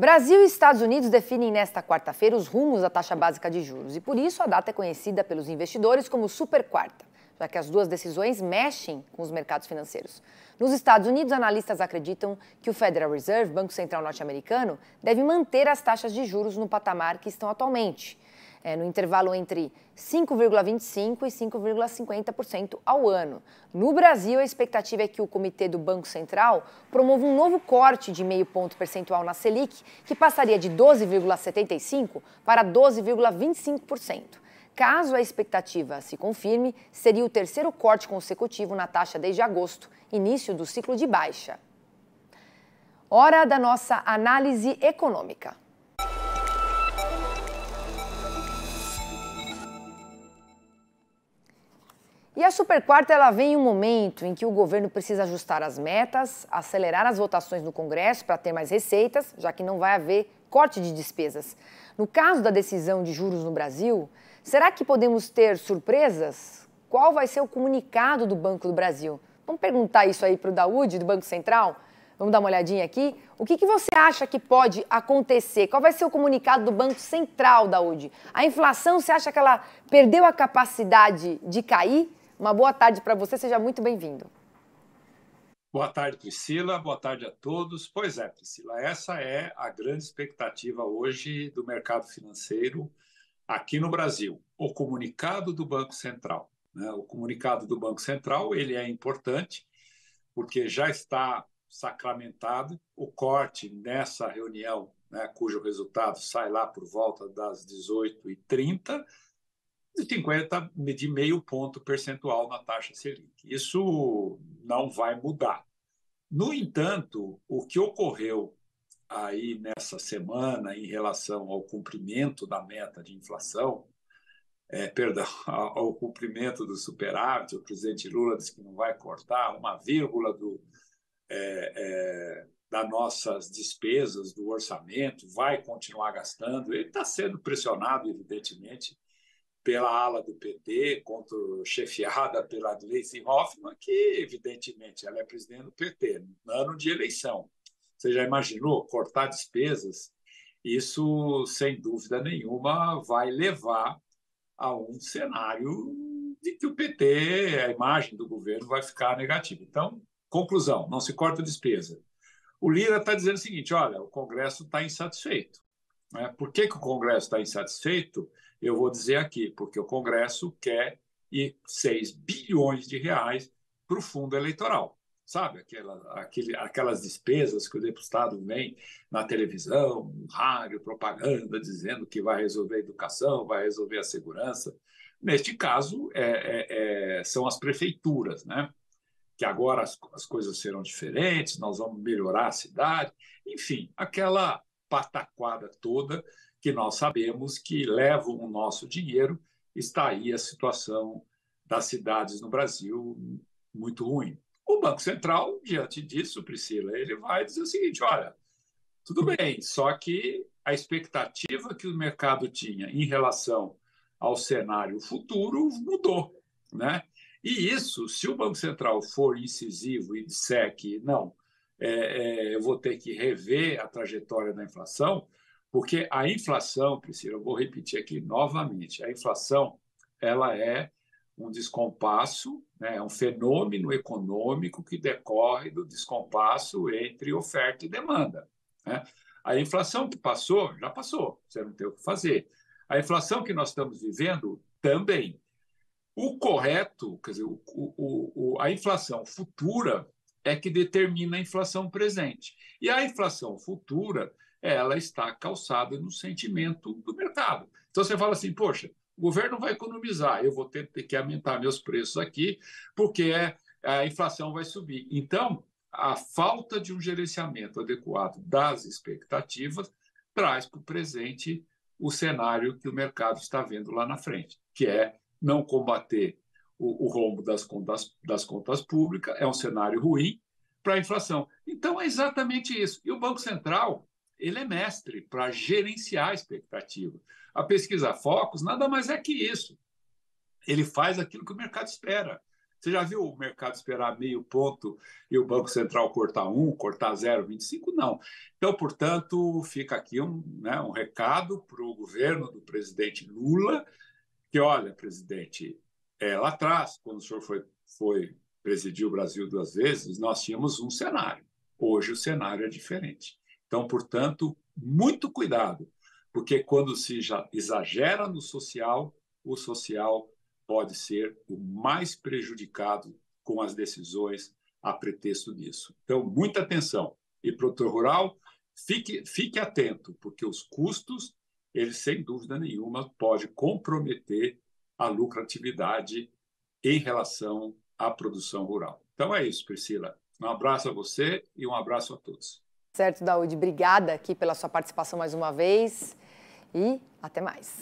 Brasil e Estados Unidos definem nesta quarta-feira os rumos da taxa básica de juros e por isso a data é conhecida pelos investidores como super quarta, já que as duas decisões mexem com os mercados financeiros. Nos Estados Unidos, analistas acreditam que o Federal Reserve, Banco Central norte-americano, deve manter as taxas de juros no patamar que estão atualmente é, no intervalo entre 5,25% e 5,50% ao ano. No Brasil, a expectativa é que o Comitê do Banco Central promova um novo corte de meio ponto percentual na Selic, que passaria de 12,75% para 12,25%. Caso a expectativa se confirme, seria o terceiro corte consecutivo na taxa desde agosto, início do ciclo de baixa. Hora da nossa análise econômica. E a super quarta ela vem em um momento em que o governo precisa ajustar as metas, acelerar as votações no Congresso para ter mais receitas, já que não vai haver corte de despesas. No caso da decisão de juros no Brasil, será que podemos ter surpresas? Qual vai ser o comunicado do Banco do Brasil? Vamos perguntar isso aí para o Daúde, do Banco Central? Vamos dar uma olhadinha aqui? O que, que, você acha que pode acontecer? Qual vai ser o comunicado do Banco Central, Daúde? A inflação, você acha que ela perdeu a capacidade de cair? Uma boa tarde para você, seja muito bem-vindo. Boa tarde, Priscila. Boa tarde a todos. Pois é, Priscila, essa é a grande expectativa hoje do mercado financeiro aqui no Brasil. O comunicado do Banco Central. Né? O comunicado do Banco Central ele é importante porque já está sacramentado o corte nessa reunião, né, cujo resultado sai lá por volta das 18h30 de 50 de meio ponto percentual na taxa Selic. Isso não vai mudar. No entanto, o que ocorreu aí nessa semana em relação ao cumprimento da meta de inflação, é, perdão, ao cumprimento do superávit, o presidente Lula disse que não vai cortar uma vírgula do, é, é, das nossas despesas do orçamento, vai continuar gastando. Ele está sendo pressionado, evidentemente, pela ala do PT, contra, chefiada pela Gleisi Hoffmann, que, evidentemente, ela é presidente do PT, no ano de eleição. Você já imaginou cortar despesas? Isso, sem dúvida nenhuma, vai levar a um cenário de que o PT, a imagem do governo, vai ficar negativa. Então, conclusão: não se corta despesa. O Lira está dizendo o seguinte: olha, o Congresso está insatisfeito. Né? Por que, que o Congresso está insatisfeito? Eu vou dizer aqui, porque o Congresso quer ir 6 bilhões de reais para o fundo eleitoral. Sabe, Aquela, aquele, aquelas despesas que o deputado vem na televisão, rádio, propaganda, dizendo que vai resolver a educação, vai resolver a segurança. Neste caso, é, é, é, são as prefeituras, né? que agora as, as coisas serão diferentes, nós vamos melhorar a cidade, enfim, aquela pataquada toda que nós sabemos que levam o nosso dinheiro, está aí a situação das cidades no Brasil muito ruim. O Banco Central, diante disso, Priscila, ele vai dizer o seguinte: olha, tudo bem, só que a expectativa que o mercado tinha em relação ao cenário futuro mudou, né? E isso, se o Banco Central for incisivo e disser que não, é, é, eu vou ter que rever a trajetória da inflação, porque a inflação, Priscila, eu vou repetir aqui novamente, a inflação ela é um descompasso, né, é um fenômeno econômico que decorre do descompasso entre oferta e demanda. Né? A inflação que passou, já passou, você não tem o que fazer. A inflação que nós estamos vivendo, também. O correto, quer dizer, o, o, o, a inflação futura é que determina a inflação presente. E a inflação futura ela está calçada no sentimento do mercado. Então você fala assim, poxa, o governo vai economizar, eu vou ter, ter que aumentar meus preços aqui, porque a inflação vai subir. Então, a falta de um gerenciamento adequado das expectativas traz para o presente o cenário que o mercado está vendo lá na frente, que é não combater o, o rombo das contas, das contas públicas, é um cenário ruim para a inflação. Então, é exatamente isso. E o Banco Central ele é mestre para gerenciar a expectativa. A pesquisa Focus nada mais é que isso. Ele faz aquilo que o mercado espera. Você já viu o mercado esperar meio ponto e o Banco Central cortar um, cortar 0,25? Não. Então, portanto, fica aqui um, né, um recado para o governo do presidente Lula, que, olha, presidente, é, lá atrás, quando o senhor foi, foi presidir o Brasil duas vezes, nós tínhamos um cenário. Hoje o cenário é diferente. Então, portanto, muito cuidado, porque quando se exagera no social, o social pode ser o mais prejudicado com as decisões a pretexto disso. Então, muita atenção. E produtor rural, fique, fique atento, porque os custos, eles sem dúvida nenhuma, pode comprometer a lucratividade em relação à produção rural. Então é isso, Priscila. Um abraço a você e um abraço a todos. Certo, Daúde. Obrigada aqui pela sua participação mais uma vez e até mais.